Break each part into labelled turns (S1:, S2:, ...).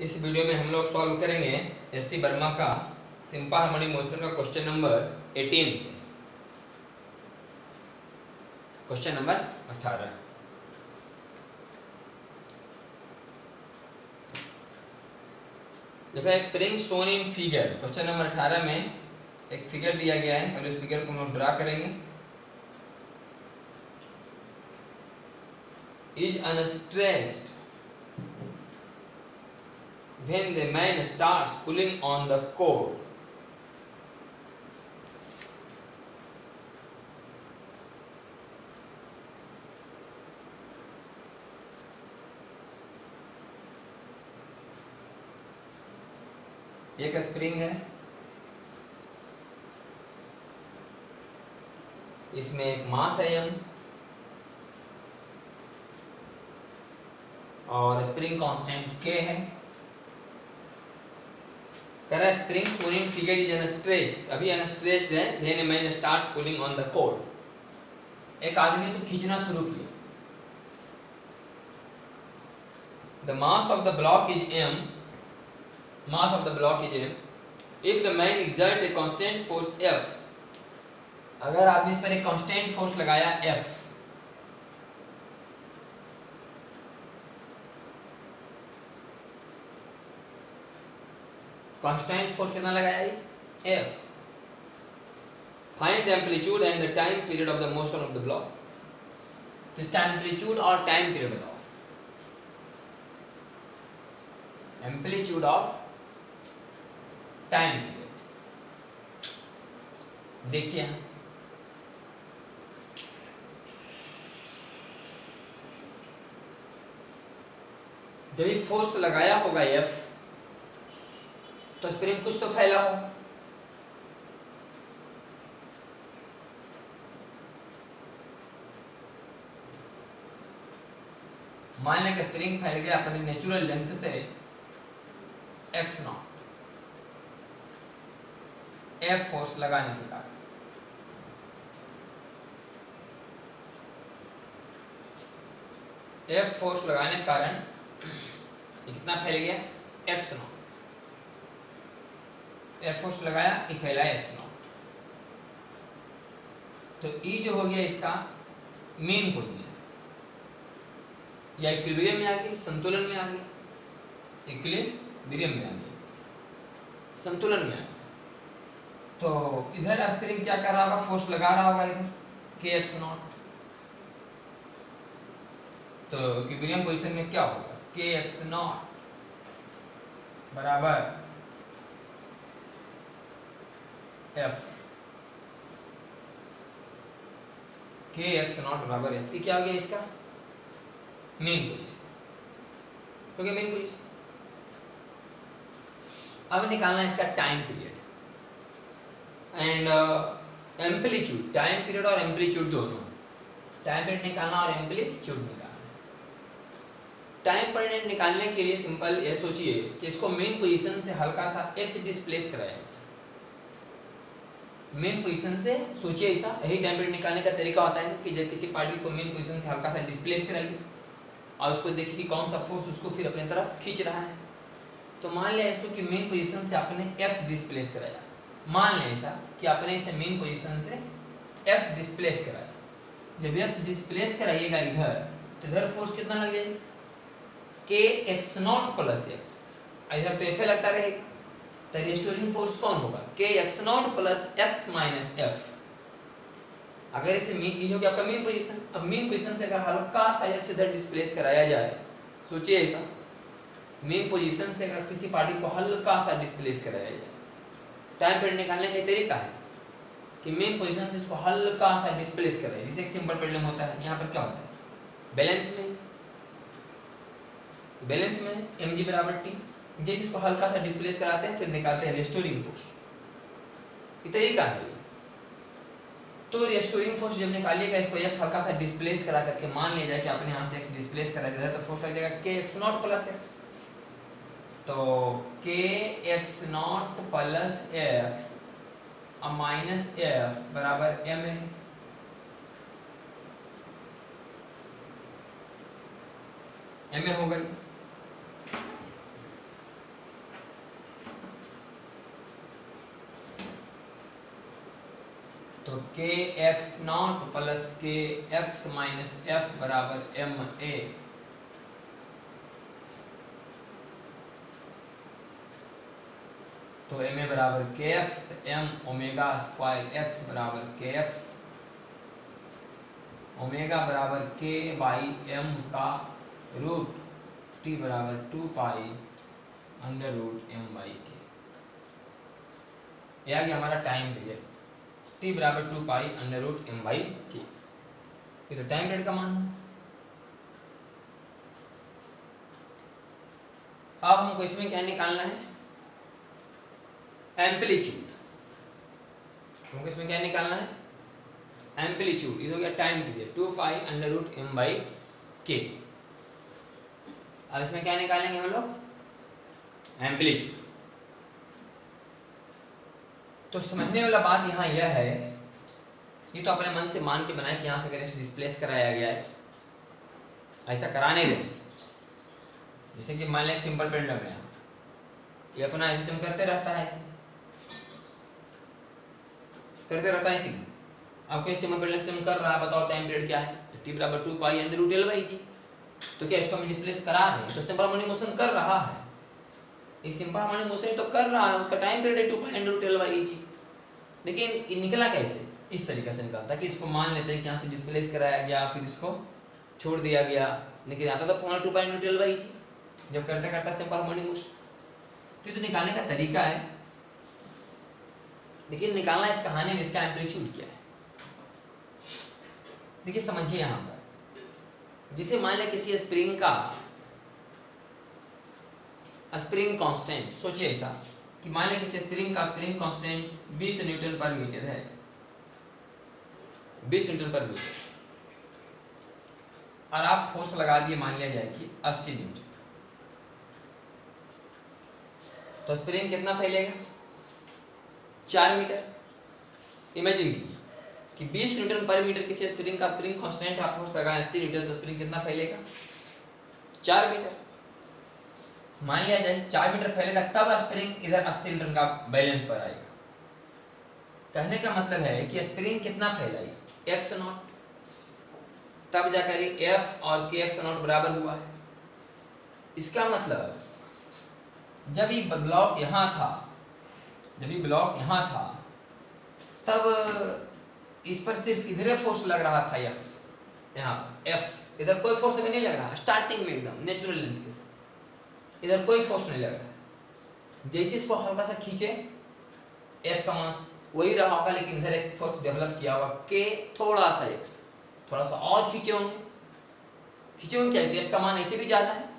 S1: इस वीडियो में हम लोग सॉल्व करेंगे एस सी वर्मा का सिंपल हार्मोनिक मोशन का क्वेश्चन नंबर 18 से। क्वेश्चन नंबर 18 देखो spring shown in figure question number 18 में एक फिगर दिया गया है पहले उस फिगर को हम लोग ड्रा करेंगे। Is unstretched when the man starts pulling on the cord. एक स्प्रिंग है इसमें एक मास है एम और स्प्रिंग कांस्टेंट के है कह spring shown in figure is unstretched अभी अनस्ट्रेच्ड है then man starts pulling on the cord एक आदमी इसको खींचना शुरू किया। The mass of the block is m. Mass of the block is m. If the man exert a constant force f, अगर आपने इस पर एक कांस्टेंट फोर्स लगाया f कांस्टेंट फोर्स कितना लगाया F. Find the amplitude and the time period of the motion of the block तो इसका एम्पलीट्यूड और टाइम पीरियड बताओ? एम्पलीट्यूड ऑफ़ टाइम पीरियड देखिए जब ये फोर्स लगाया होगा एफ़ तो स्प्रिंग कुछ तो फैला हो। मान लें कि स्प्रिंग फैल गया अपनी नेचुरल लेंथ से एक्स नॉट एफ़ फोर्स लगाने के कारण एफ़ फोर्स लगाने के कारण कितना फैल गया? एक्स नॉट एफ़ फोर्स लगाया ये फैला एक्स तो ई जो हो गया इसका मेन पोजीशन या इक्विलिब्रियम में आ गई, संतुलन में आ गया इक्विलिब्रियम में आ गया संतुलन में आ गया तो इधर स्प्रिंग क्या कर रहा होगा? फोर्स लगा रहा होगा इधर. के एक्स नॉट तो इक्विलिब्रियम पोजीशन में क्या होगा? के एक्स नॉट बराबर. एफ़ के एक्स नॉट बराबर एफ़ ये क्या हो गया इसका? मेन पोजिशन हो गया मेन पोजिशन अब निकालना है इसका time period and amplitude time period और एम्पलीट्यूड दोनों. टाइम पीरियड निकालना और एम्पलीट्यूड निकालना. टाइम पीरियड निकालने के लिए सिंपल ये सोचिए कि इसको मेन पोजीशन से हल्का सा एच डिस्प्लेस कराया मेन पोजीशन से सोचिए ऐसा, यही टाइम पीरियड निकालने का तरीका होता है कि जब किसी पार्टी को मेन पोजीशन से हल्का सा डिस्प्लेस कराइए और उसको देखिए कि कौन सा फोर्स उसको फिर अपनी तरफ़ खींच रहा है। तो मान लिया इसको कि मेन पोजीशन से आपने एक्स डिस्प्लेस कराया। मान लें ऐसा कि आपने इसे मेन पोजीशन से एक्स डिस्प्लेस कराया। जब एक्स डिस्प्लेस कराइएगा इधर तो इधर फोर्स कितना लग जाएगा? के एक्स नॉट प्लस एक्स इधर तो एफ़ लगता रहेगा। तो रेस्टोरिंग फोर्स कौन होगा? K x naught plus x minus F अगर इसे मीन ये हो गया आपका मेन पोजीशन अब मेन पोजीशन से अगर हल्का सा एक्स इधर डिस्प्लेस कराया जाए, सोचिए ऐसा। मेन पोजीशन से अगर किसी पार्टी को हल्का सा डिस्प्लेस कराया जाए। टाइम पीरियड निकालने का तरीका है कि मेन पोजीशन से इसको हल्का सा डिस्प्लेस कराए। जिसे एक सिंपल प्रॉब्लम होता है, यहाँ पर क्या होता है? बैलेंस में बैलेंस में एम जी बराबर टी जैसे इसको हल्का सा डिस्प्लेस कराते हैं, फिर निकालते हैं रेस्टोरिंग फोर्स ये तरीका है। तो रेस्टोरिंग फोर्स जब निकालिएगा, इसको एक्स हल्का सा डिस्प्लेस करा करके मान लिया जाए कि आपने यहाँ से एक्स डिस्प्लेस करा दिया तो फोर्स लग जाएगा के एक्स नॉट प्लस एक्स तो k x naught plus x minus F बराबर एम है। एम ए हो गई। K x naught plus k x minus F बराबर एम ए तो एम ए बराबर k x m omega square x बराबर के एक्स ओमेगा बराबर के बाई एम का रूट टी बराबर two pi under root m by k यह हमारा टाइम पीरियड टी बराबर two pi under root m by k तो टाइम पीरियड का मान अब हमको इसमें क्या निकालना है? एम्पलीट्यूड हमको इसमें क्या निकालना है? एम्पलीट्यूड ये हो गया time period two pi under root m by k अब इसमें क्या निकालेंगे हम लोग? एम्पलीट्यूड तो समझने वाला बात यहाँ यह है, ये तो अपने मन से मान के बनाए कि यहाँ से अगर डिस्प्लेस कराया गया है, ऐसा कराने दें जैसे कि मान लें सिंपल पेंडम है ये अपना ऐसे तुम करते रहता है ऐसे। करते रहता है कि आपको इस सिंपल पेंडम से कर रहा है, बताओ टाइम पीरियड क्या है? तो टी बराबर two pi root l by g तो क्या इसको हम डिस्प्लेस करा दें तो सिंपल मोशन कर रहा है। इस सिंपल हार्मोनिक मोशन तो कर रहा है, उसका टाइम पीरियड है two under root l by g लेकिन ये निकला कैसे? इस तरीके से निकलता कि इसको मान लेते हैं कि यहाँ से डिस्प्लेस कराया गया, फिर इसको छोड़ दिया गया। लेकिन आता तो पौना two under root l by g जब करते करते सिंपल हार्मोनिक मोशन तो ये तो निकालने का तरीका है। लेकिन निकालना इस कहानी में इसका एम्पलीट्यूड क्या है? देखिए, समझिए यहाँ पर। जिसे मान लिया किसी स्प्रिंग का स्प्रिंग कांस्टेंट सोचिए ऐसा कि मान लिया किसी स्प्रिंग का spring constant 20 newton per metre है। 20 न्यूटन पर मीटर। और आप फोर्स लगा दिए, मान लिया जाए कि 80 न्यूटन। तो स्प्रिंग कितना फैलेगा? चार मीटर। इमेजिन कीजिए कि 20 न्यूटन पर मीटर किसी स्प्रिंग का स्प्रिंग कांस्टेंट आप फोर्स लगाएँ 80 न्यूटन तो स्प्रिंग कितना फैलेगा? चार मीटर। मान लिया जाए चार मीटर फैलेगा तब स्प्रिंग इधर 80 न्यूटन का बैलेंस पर आएगा कहने का मतलब है कि स्प्रिंग कितना फैलाई? एक्स नॉट तब जाकर एफ़ और के एक्स नॉट बराबर हुआ है। इसका मतलब जब ये ब्लॉक यहाँ था, जब ये ब्लॉक यहाँ था, तब इस पर सिर्फ़ इधर फोर्स लग रहा था एफ़ यहाँ पर एफ़ इधर कोई फोर्स नहीं लग रहा स्टार्टिंग में एकदम नेचुरल लेंथ के साथ। इधर कोई फोर्स नहीं लग रहा। जैसे इसको हल्का सा खींचे एफ़ का मान वही रहा होगा, लेकिन इधर एक फोर्स डेवलप किया होगा के थोड़ा सा एक्स थोड़ा सा और खींचे होंगे। खींचे होंगे क्या? एफ़ का मान ऐसे भी जाता है।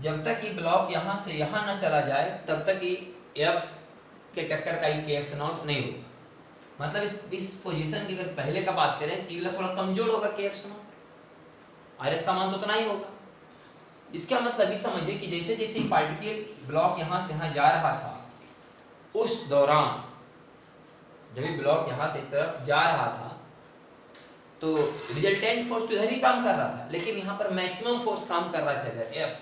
S1: जब तक ये ब्लॉक यहाँ से यहाँ ना चला जाए, तब तक ये एफ़ के टक्कर का ही के एक्स नॉट नहीं होगा। मतलब इस इस पोजीशन की अगर पहले का बात करें तो थोड़ा कमज़ोर होगा के एक्स नॉट आर एफ़ का मान तो उतना ही होगा। इसका मतलब ये समझिए कि जैसे जैसे पार्टिकल ब्लॉक यहाँ से यहाँ जा रहा था, उस दौरान जब ये ब्लॉक यहाँ से इस तरफ़ जा रहा था तो रिजल्टेंट फोर्स तो इधर ही काम कर रहा था, लेकिन यहाँ पर मैक्सिमम फोर्स काम कर रहा था इधर एफ़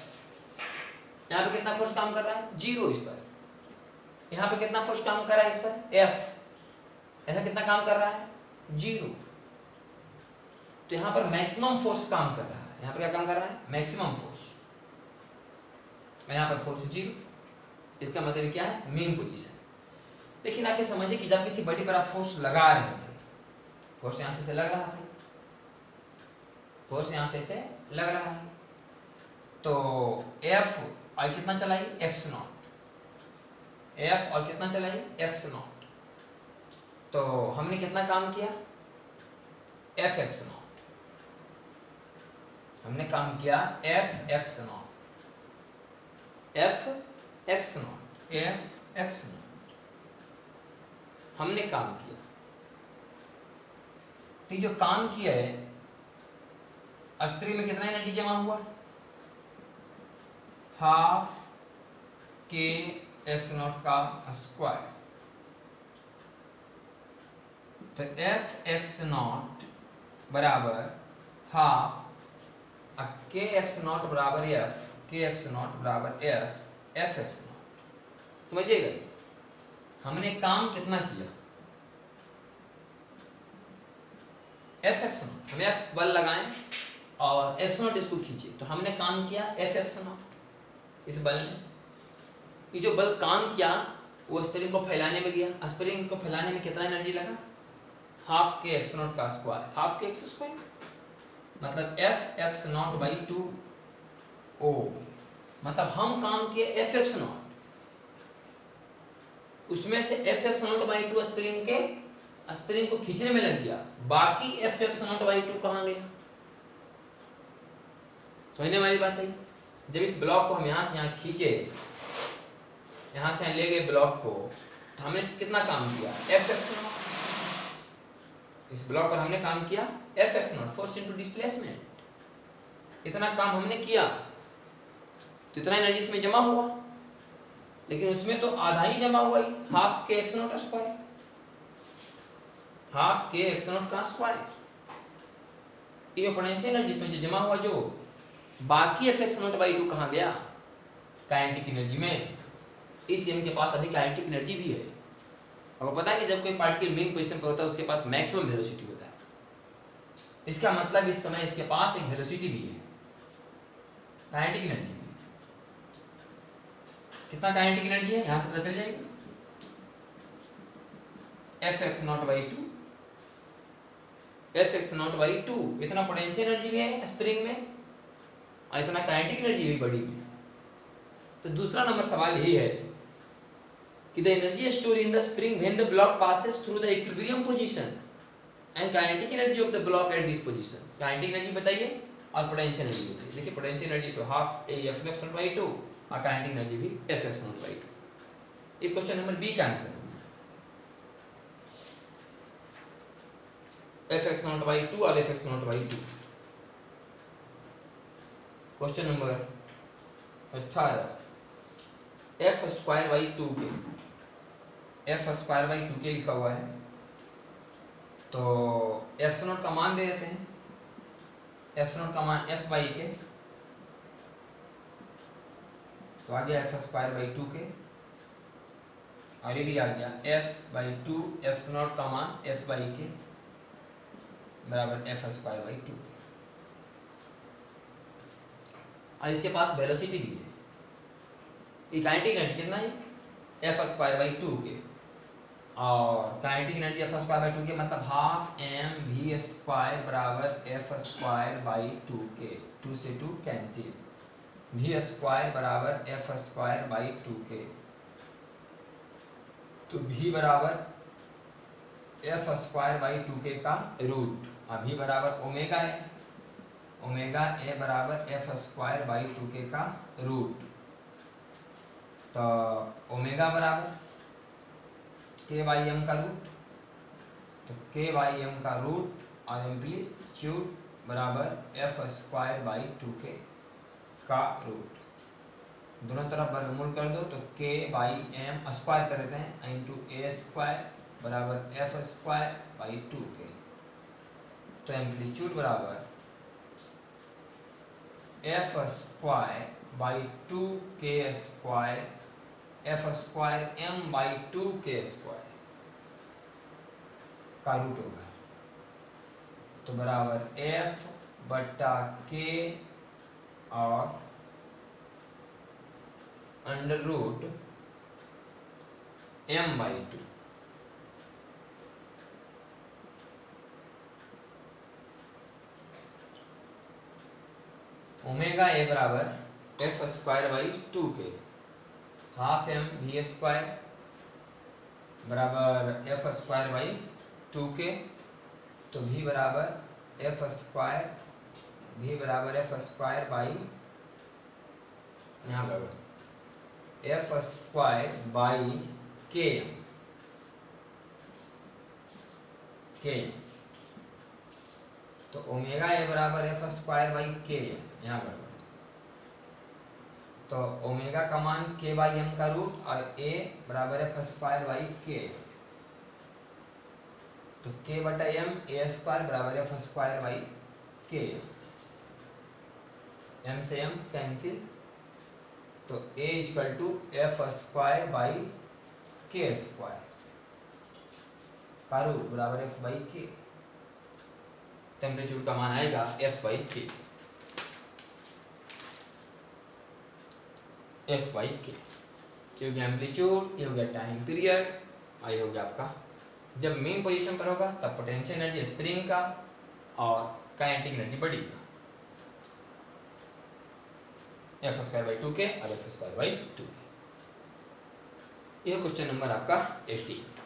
S1: यहाँ पे कितना फोर्स काम कर रहा है? ज़ीरो इस पर। यहाँ पे कितना फोर्स काम कर रहा है इस पर? एफ़ ऐसा कितना काम कर रहा है? ज़ीरो तो यहाँ पर मैक्सिमम फोर्स काम कर रहा है। यहाँ पर क्या काम कर रहा है? मैक्सिमम फोर्स यहाँ पर फोर्स ज़ीरो इसका मतलब क्या है? मेन पोजीशन लेकिन आप ये समझिए कि जब किसी बड़ी पर आप फोर्स लगा रहे थे फोर्स यहाँ से, से लग रहा था। फोर्स यहाँ से, से लग रहा है। तो एफ़ और कितना चलाई? एक्स नॉट एफ़ और कितना चलाई? एक्स नॉट तो हमने कितना काम किया? एफ़ एक्स नॉट हमने काम किया F x naught F x naught F x naught हमने काम किया। तो जो काम किया है अस्त्री में कितना एनर्जी जमा हुआ? हाफ़ के एक्स नॉट का स्क्वायर तो एफ़ एक्स नॉट बराबर हाफ़ के एक्स नॉट बराबर एफ़ के एक्स नॉट बराबर एफ़ एफ़ एक्स नॉट समझिएगा? हमने काम कितना किया? एफ़ एक्स नॉट हम एफ़ बल लगाएँ और एक्स नॉट इसको खींचे। तो हमने काम किया एफ़ एक्स नॉट इस बल ने। ये जो बल काम किया, वो स्प्रिंग को फैलाने में गया। स्प्रिंग को फैलाने में कितना एनर्जी लगा? हाफ़ के एक्स नॉट का square half k x square मतलब F x naught by two ओ मतलब हम काम किए एफ़ एक्स नॉट। उसमें से F x naught by two spring के स्प्रिंग को खींचने में लग गया। बाकी F x naught by two कहाँ गया? समझने वाली बात है? जब इस ब्लॉक को हम यहाँ से यहाँ खींचे, यहाँ से ले गए ब्लॉक को तो हमने कितना काम किया? F x naught. इस ब्लॉक पर हमने काम किया F x naught force into displacement इतना काम हमने किया। इतना एनर्जी इसमें जमा हुआ, लेकिन उसमें तो आधा ही जमा हुआ ही। Half k x naught square half k x naught का स्क्वायर ये पोटेंशियल एनर्जी इसमें जो जमा हुआ, जो बाकी F x naught by two कहाँ गया? काइनेटिक एनर्जी में। इस एम के पास अभी काइनेटिक एनर्जी भी है। आपको पता है कि जब कोई पार्टिकल मेन पोजिशन पर होता है, उसके पास मैक्सिमम वेलोसिटी होता है। इसका मतलब इस समय इसके पास एक वेलोसिटी भी है। काइनेटिक एनर्जी कितना काइनेटिक एनर्जी है? यहाँ से पता चल जाएगा। F x naught by two F x naught by two इतना पोटेंशियल एनर्जी भी है स्प्रिंग में, और इतना काइनेटिक एनर्जी भी बड़ी में। तो दूसरा नंबर सवाल यही है कि the energy store in the spring when the block passes through the equilibrium position and kinetic energy of the block at this position kinetic energy बताइए और पोटेंशियल एनर्जी बताइए। देखिए पोटेंशियल एनर्जी तो half a F x naught by two और kinetic energy भी f x naught by 2 ये question number B का answer f x naught by 2 और f x naught by 2 question number 18 f square by two k. F square by two k लिखा हुआ है। तो x note का मान दे देते हैं। एक्स नोट का मान एफ़ बाई के। तो आ गया एफ़ स्क्वायर बाई टू के और ये भी आ गया F by two x naught का मान एफ़ बाई के बराबर एफ़ स्क्वायर बाई टू के और इसके पास वेलोसिटी भी है। इकाइनेटिक एनर्जी कितना है? एफ़ स्क्वायर बाई टू के और kinetic energy F square by two k मतलब हाफ़ एम वी स्क्वायर बराबर F square by two k two से टू कैंसिल वी स्क्वायर बराबर F square by two k तो भी बराबर एफ़ स्क्वायर बाई टू के का रूट और भी बराबर ओमेगा है। ओमेगा ए बराबर एफ़ स्क्वायर बाई टू के का रूट तो ओमेगा बराबर के बाई एम का रूट तो के बाई एम का रूट और एम्पलीट्यूड बराबर F square by two k का रूट दोनों तरफ़ वर्गमूल कर दो तो के बाई एम स्क्वायर कर देते हैं इंटू ए स्क्वायर बराबर F square by two k तो एम्पलीट्यूड बराबर F square by two k square F square m by two k square का रूट होगा. तो बराबर एफ़ बट्टा के और under root m by two omega A बराबर F square by two k. Half m v square बराबर F square by two k. तो भी बराबर एफ़ स्क्वायर भी बराबर एफ़ स्क्वायर बाई यहाँ बराबर एफ़ स्क्वायर बाई के के तो ओमेगा ए बराबर एफ़ स्क्वायर बाई के यहाँ बराबर तो ओमेगा का मान के बाई एम का रूट और ए बराबर है स्क्वायर बाई के तो के बटा एम ए स्क्वायर बराबर है स्क्वायर बाई के एम से एम कैंसिल तो A equal to F square by k square का रूट बराबर एफ़ बाई के टेम्परेचर का मान आएगा F by k F by k हो गया एम्पलीट्यूड ये हो गया टाइम पीरियड और ये हो गया आपका. जब मेन पोजीशन पर होगा, तब पोटेंशियल एनर्जी स्प्रिंग का और काइनेटिक एनर्जी बढ़ेगा. F square by two k और F square by two k यह क्वेश्चन नंबर आपका eighteen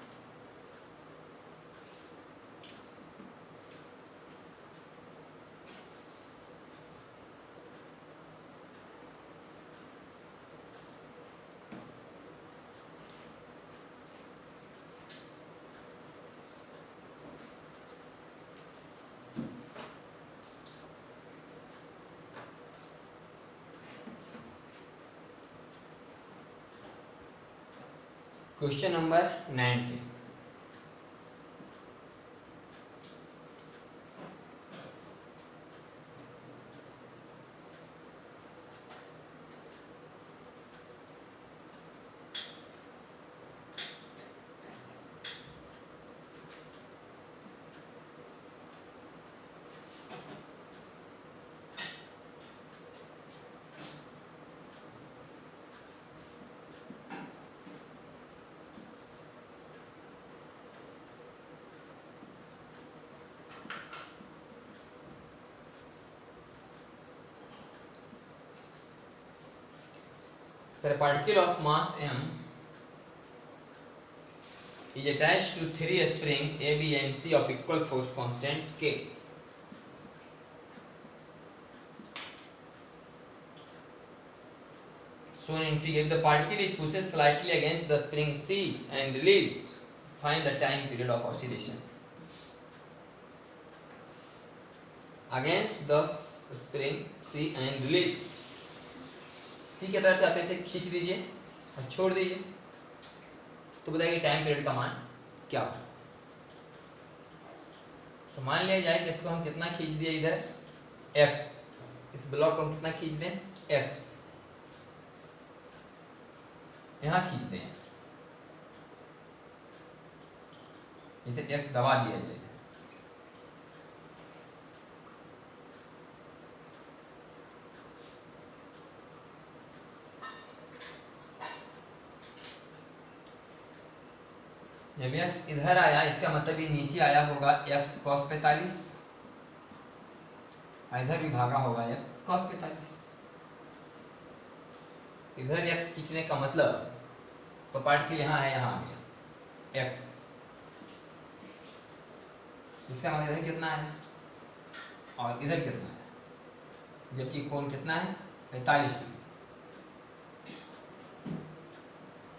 S1: question number nineteen that a particle of mass m is attached to three springs A, B and C of equal force constant K. Shown in figure, the particle is pushed slightly against the spring C and released. Find the time period of oscillation. Against the spring C and released. C की तरफ़ आप इसे खींच दीजिए और छोड़ दीजिए। तो बताइए टाइम पीरियड का मान क्या हो? तो मान लिया जाए कि इसको हम कितना खींच दिए इधर? X इस ब्लॉक को हम कितना खींच दें? X यहाँ खींच दें x दबा दिया जाए। जब x इधर आया, इसका मतलब ये नीचे आया होगा x cos पैतालीस इधर भी भागा होगा x cos पैतालीस। इधर x खींचने का मतलब तो पार्टिकल यहाँ है, यहाँ आ गया, x इसका मतलब इधर कितना है? और इधर कितना है? जबकि कोण कितना है? पैतालीस डिग्री।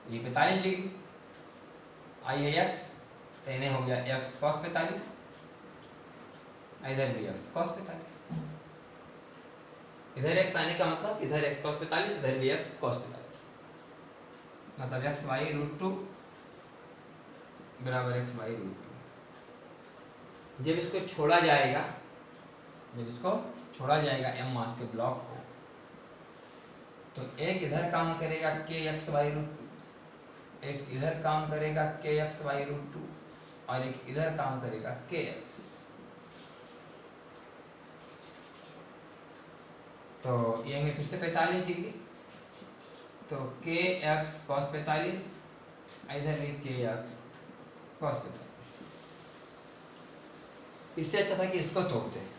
S1: ये पैतालीस डिग्री। आई है एक्स तो इन्हें हो गया एक्स कॉस पैतालीस इधर भी एक्स कॉस पैतालीस इधर एक्स आने का मतलब इधर एक्स कॉस पैतालीस इधर भी एक्स कॉस पैतालीस मतलब एक्स वाई रूट टू बराबर एक्स वाई रूट टू जब इसको छोड़ा जाएगा, जब इसको छोड़ा जाएगा एम मास के ब्लॉक को तो एक इधर काम करेगा के एक्स वाई रूट एक इधर काम करेगा के एक्स वाई रूट टू और एक इधर काम करेगा के एक्स तो ये होंगे फिर से पैंतालीस डिग्री। तो के एक्स कॉस पैंतालीस, इधर भी के एक्स कॉस पैंतालीस। इससे अच्छा था कि इसको तोड़ते हैं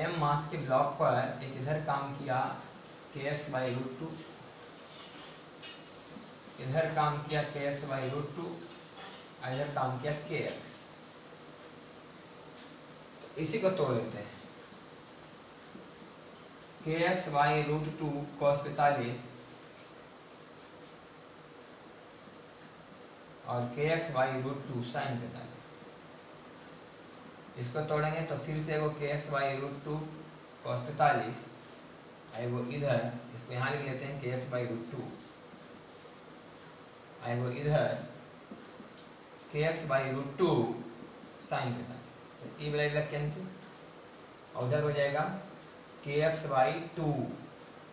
S1: एम मास के ब्लॉक पर एक इधर काम किया के एक्स बाई रूट टू इधर काम किया के एक्स बाई रूट टू इधर काम किया के एक्स तो इसी को तोड़ देते हैं। K x by root two cos पैतालीस और k x by root two sine पैतालीस। इसको तोड़ेंगे तो फिर से वो k x by root two cos आई वो इधर, इसको यहाँ लिख लेते हैं k x by root two आई वो इधर, k x by root two sine पैतालीस ई कैंसिल और उधर हो जाएगा के एक्स बाई टू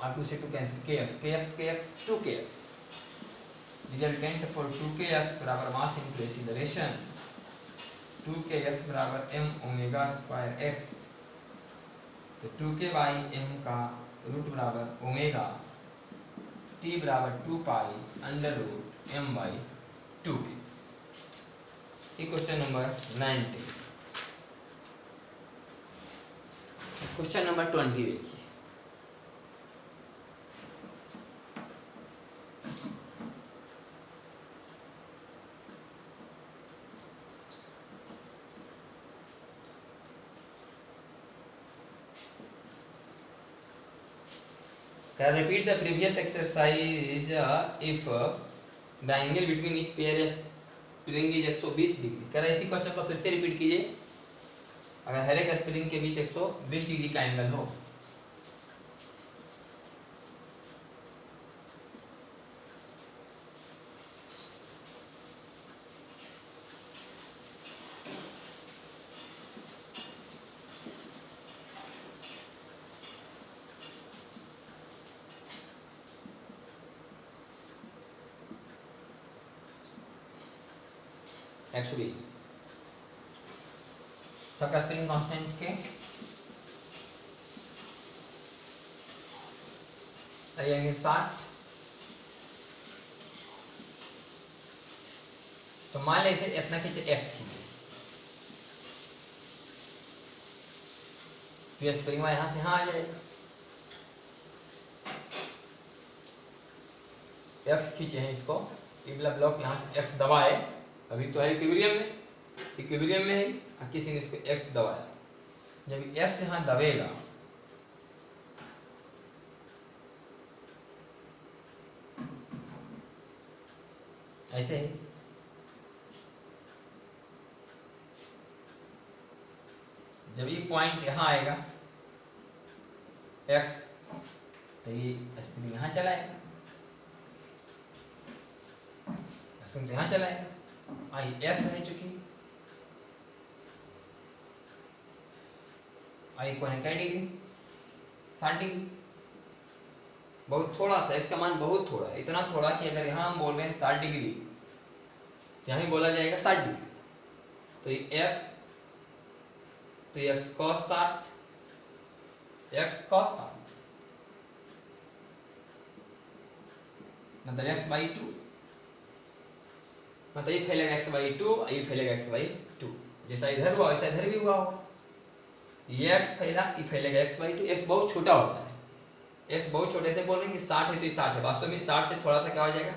S1: और टू से two cancel k x k x k x two k x resultant for 2kx बराबर मास इनटू एक्सीलरेशन 2kx बराबर m ओमेगा स्क्वायर x तो 2k बाई m का रूट बराबर ओमेगा t बराबर 2 pi under root m by 2k ये question number 90 question number 20 देखिए। Can repeat the previous exercise uh, if uh, the angle between each pair is spring is 120 degree करा है इसी question को फिर से रिपीट कीजिए अगर हर एक स्प्रिंग के बीच 120 डिग्री का एंगल हो एक सौ बीस सबका स्प्रिंग कांस्टेंट के साठ तो मान लीजिए इतना खींचे एक्स खींचे तो ये स्प्रिंग यहाँ से यहाँ आ जाएगा। एक्स खींचे हैं इसको इबला ब्लॉक यहाँ से एक्स दबाए। अभी तो है इक्विलिब्रियम में। इक्विलिब्रियम में है किसी ने इसको एक्स दबाया। जब एक्स यहाँ दबेगा, ऐसे है। जब ये पॉइंट यहाँ आएगा एक्स तो ये स्प्रिंग यहाँ चलाएगा स्प्रिंग तो यहाँ चलाएगा आई एक्स है चुकी। आई को है क्या डिग्री साठ डिग्री बहुत थोड़ा सा, इसका मान बहुत थोड़ा है। इतना थोड़ा कि अगर यहाँ हम बोल रहे हैं साठ डिग्री तो यहाँ भी बोला जाएगा साठ डिग्री। तो ये एक्स तो एक्स कॉस साठ एक्स कॉस साठ। मतलब एक्स बाई टू मतलब ये फैलेगा एक्स बाई टू ये फैलेगा एक्स बाई टू जैसा इधर हुआ, वैसा इधर भी हुआ होगा ये एक्स फैला, ये फैलेगा एक्स बाई टू एक्स बहुत छोटा होता है। एक्स बहुत छोटे से बोल रहे हैं कि साठ है तो ये साठ है। वास्तव में साठ से थोड़ा सा क्या हो जाएगा?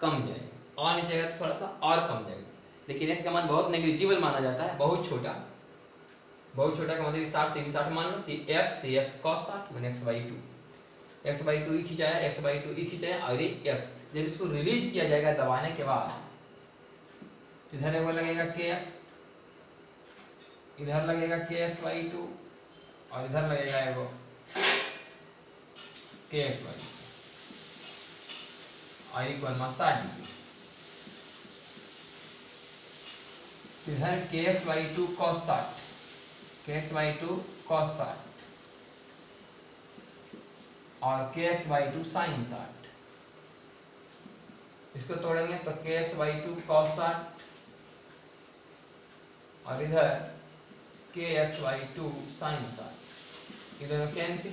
S1: कम जाएगा। और नीचे जाएगा तो थोड़ा सा और कम जाएगा। लेकिन एक्स का मान बहुत नेग्लिजिबल माना जाता है, बहुत छोटा। बहुत छोटा का मतलब साठ से साठ मान लो तो एक्स तो एक्स कॉस साठ मैंने x by two x by two ही खिंचाया एक्स बाई टू ही खिंचाया, और ये एक्स जब इसको रिलीज़ किया जाएगा दबाने के बाद इधर वो लगेगा के एक्स इधर लगेगा के एक्स वाई टू और इधर लगेगा एगो के एक्स वाई और इक्वल में साठ डिग्री। इधर के एक्स वाई टू कॉस साठ के एक्स बाई टू कॉस साठ, और के एक्स वाई टू साइन साठ। इसको तोड़ेंगे तो के एक्स वाई टू कॉस साठ और इधर के एक्स बाई टू साइन साठ इधर कैंसिल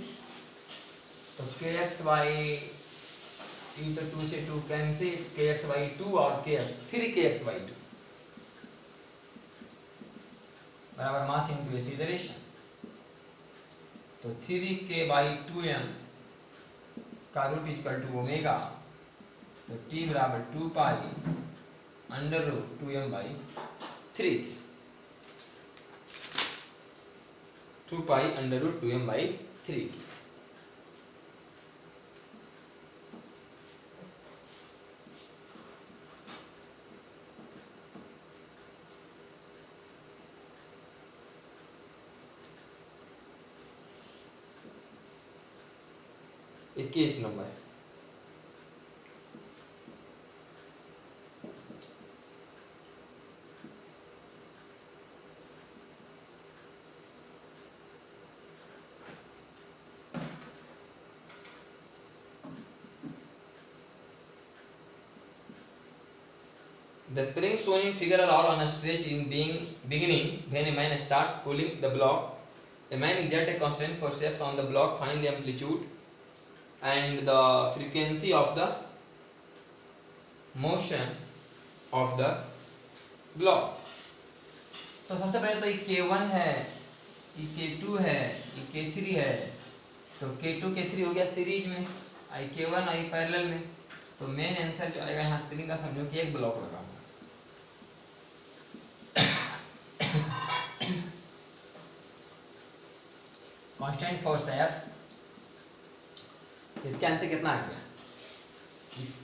S1: तो के एक्स बाई ई तो टू से two cancel k x by two और k x three k x by two बराबर मास इंटू एक्सीलरेशन तो three k by two m का रूट इजकल टू ओमेगा तो टी बराबर two pi under root two m by three two pi under root two m by three इक्कीस नंबर The springs shown in figure are all on a stretch in being beginning when a man starts pulling the block. A man exerts a constant force on the block, find the amplitude and the frequency of the motion of the block. तो सबसे पहले तो ये K1 है ये K2 है ये K3 है तो K2 K3 हो गया सीरीज़ में आई K1 आई पैरेलल में तो मेन आंसर जो आएगा यहाँ स्प्रिंग का समझो कि एक ब्लॉक लगा हुआ कांस्टेंट फोर्स एफ़ इसके आंसर कितना आ गया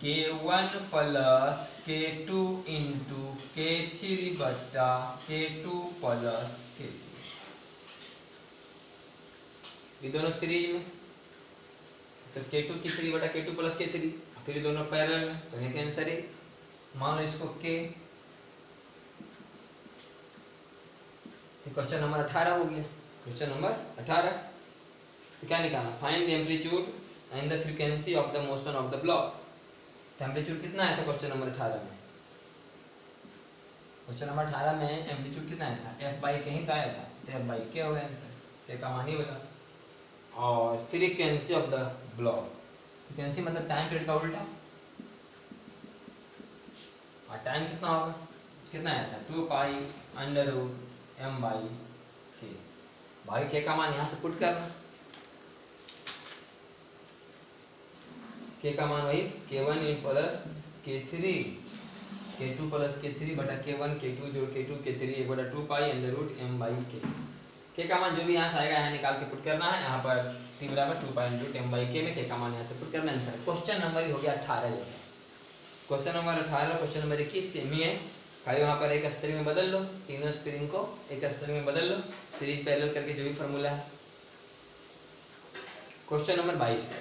S1: k one plus k two into k three बटा के टू प्लस के ये दोनों सीरीज़ में? तो के टू की थ्री बटा k two plus k three फिर दोनों पैरल में। तो ये आंसर है, मान लो इसको के क्वेश्चन नंबर अठारह हो गया। क्वेश्चन नंबर अठारह। तो क्या निकालना find the amplitude and the frequency of the motion of the block temperature कितना आया था? क्वेश्चन नंबर अठारह में। क्वेश्चन नंबर अठारह में एम्पलीट्यूड कितना आया था? एफ़ बाई कहीं तो आया था। तो एफ़ बाई क्या हो गया आंसर का मान ही बता और frequency of the block frequency मतलब टाइम पीरियड का उल्टा। और टाइम कितना होगा? कितना आया था? Two pi under root m by k भाई के का मान यहाँ से पुट करना। के का मान वही k one a plus k three k two plus k three बटा के वन के टू जोड़ के टू के थ्री बटा two pi under root m by k k का मान जो भी यहाँ से आएगा, यहाँ निकाल के पुट करना है, यहाँ पर टी बराबर two pi under root m by k में के का मान यहाँ से पुट करना आंसर क्वेश्चन नंबर ही हो गया अठारह जैसा. क्वेश्चन नंबर अठारह क्वेश्चन नंबर इक्कीस सेम है खाली वहाँ पर एक स्प्रिंग में बदल लो, तीनों स्प्रिंग को एक स्प्रिंग में बदल लो सीरीज़ पैरेलल करके जो भी फॉर्मूला है. क्वेश्चन नंबर बाईस.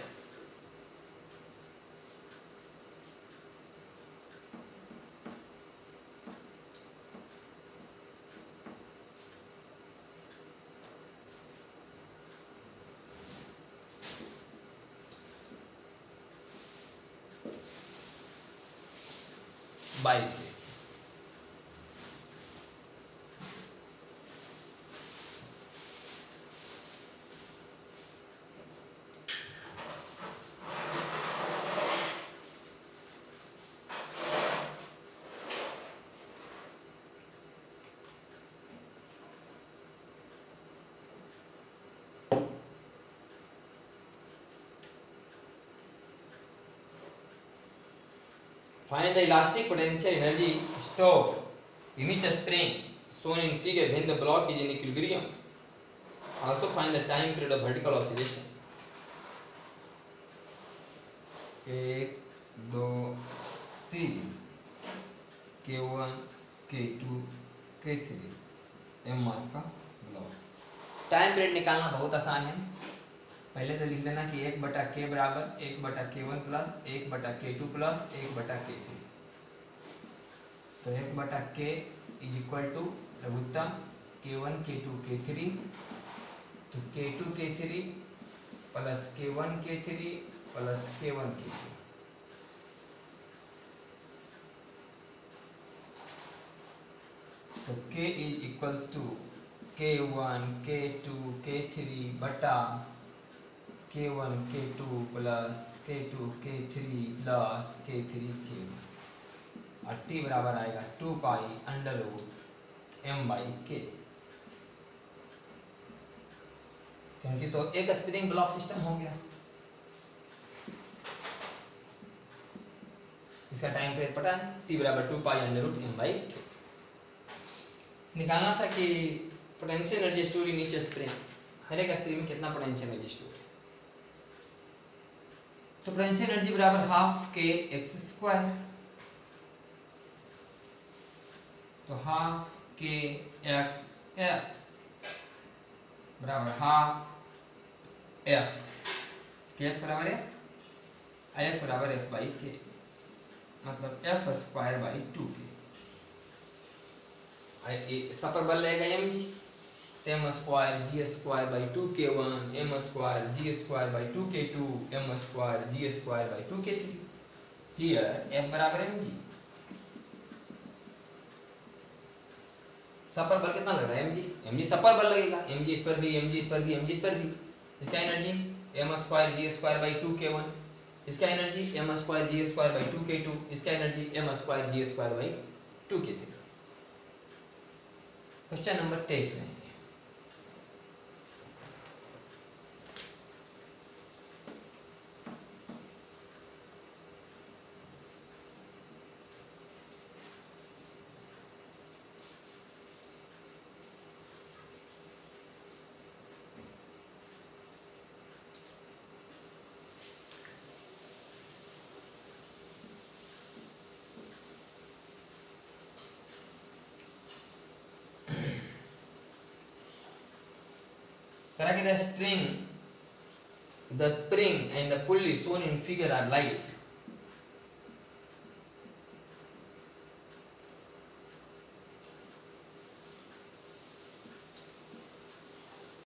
S1: बाईस। Find the elastic potential energy stored in each spring shown in figure when the block is in equilibrium. Also find the time period of vertical oscillation. एक दो तीन के वन के टू के three M मास का block time period निकालना बहुत आसान है पहले तो लिख देना कि एक बटा के बराबर, एक बटा के वन प्लस एक बटा के टू प्लस एक बटा के थ्री तो एक बटा के इज़ इक्वल टू लघुत्तम के वन के टू के थ्री तो k two k three plus k one k three plus k one k three तो k is equals to k one k two k three बटा k one k two plus k two k three plus k three और T बराबर आएगा two pi under root m by k क्योंकि तो एक spring block system हो गया। इसका टाइम पीरियड पता है? टी बराबर two pi under root m by निकालना था कि पोटेंशियल एनर्जी स्टोर नीचे स्प्रिंग हर एक स्प्रिंग में कितना पोटेंशियल एनर्जी स्टोर तो पोटेंशियल एनर्जी बराबर हाफ़ के एक्स स्क्वायर तो हाफ़ के एक्स एक्स बराबर हाफ़ एफ़ के एक्स बराबर एफ़ एक्स बराबर एफ़ बाई के मतलब एफ़ स्क्वायर बाई टू के सब पर बल रहेगा m g k one m square g square by two k two m square g square by two k three here F बराबर जी सपर बल कितना लग रहा है एम जी सपर बल लगेगा। जी इस पर भी जी इस पर भी जी इस पर भी इसका energy g square by two k one इसका energy g square by two k two इसका energy g square by two k three question number तेईस में। करा the string the spring and the pulley shown in figure are light